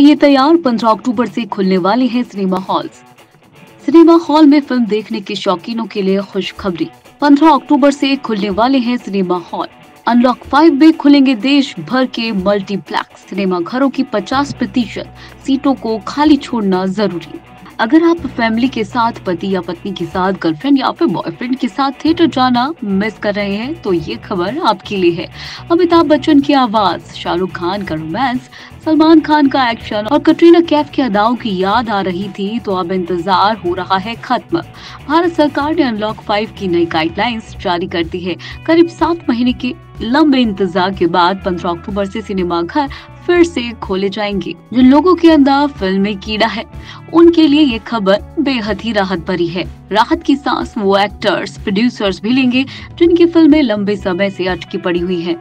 ये तैयार 15 अक्टूबर से खुलने वाले हैं सिनेमा हॉल्स। सिनेमा हॉल में फ़िल्म देखने के शौकीनों के लिए खुशखबरी। 15 अक्टूबर से खुलने वाले हैं सिनेमा हॉल। अनलॉक फाइव में खुलेंगे देश भर के मल्टीप्लेक्स सिनेमा घरों की 50 प्रतिशत सीटों को खाली छोड़ना ज़रूरी। अगर आप फैमिली के साथ, पति या पत्नी के साथ, गर्लफ्रेंड या फिर बॉयफ्रेंड के साथ थिएटर जाना मिस कर रहे हैं तो ये खबर आपके लिए है। अमिताभ बच्चन की आवाज़, शाहरुख खान का रोमांस सलमान खान का एक्शन और कटरीना कैफ की अदाओं की याद आ रही थी तो अब इंतज़ार हो रहा है खत्म। भारत सरकार ने अनलॉक फाइव की नई गाइडलाइंस जारी कर दी है। करीब सात महीने के लंबे इंतज़ार के बाद 15 अक्टूबर से सिनेमा घर फिर से खोले जाएँगे। जिन लोगों के अंदर फ़िल्म कीड़ा है, उनके लिए ये खबर बेहद ही राहत भरी है। राहत की सांस वो एक्टर्स प्रोड्यूसर्स भी लेंगे जिनकी फ़िल्में लंबे समय से अटकी पड़ी हुई है।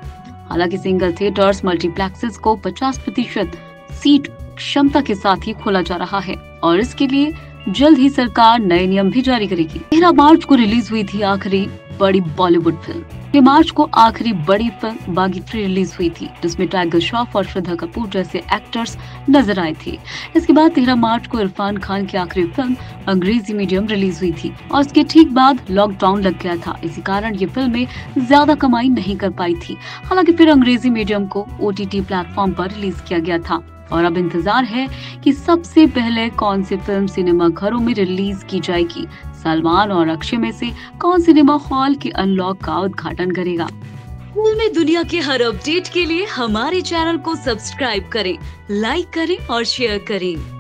हालाँकि सिंगल थिएटर्स मल्टीप्लेक्सेस को 50 प्रतिशत सीट क्षमता के साथ ही खोला जा रहा है और इसके लिए जल्द ही सरकार नए नियम भी जारी करेगी। तेरह मार्च को रिलीज़ हुई थी आखिरी बड़ी बॉलीवुड फ़िल्म। ये मार्च को आखिरी बड़ी फ़िल्म बागी रिलीज़ हुई थी, जिसमें टाइगर श्रॉफ और श्रद्धा कपूर जैसे एक्टर्स नज़र आए थे। इसके बाद तेरह मार्च को इरफान खान की आखिरी फ़िल्म अंग्रेज़ी मीडियम रिलीज़ हुई थी, और इसके ठीक बाद लॉकडाउन लग गया था। इसी कारण ये फ़िल्में ज़्यादा कमाई नहीं कर पाई थी। हालाँकि फिर अंग्रेज़ी मीडियम को ओ टी प्लेटफॉर्म पर रिलीज़ किया गया था। और अब इंतज़ार है कि सबसे पहले कौन सी फ़िल्म सिनेमा घरों में रिलीज़ की जाएगी। सलमान और अक्षय में से कौन सिनेमा हॉल के अनलॉक का उद्घाटन करेगा। फिल्मी दुनिया के हर अपडेट के लिए हमारे चैनल को सब्सक्राइब करें लाइक करें और शेयर करें।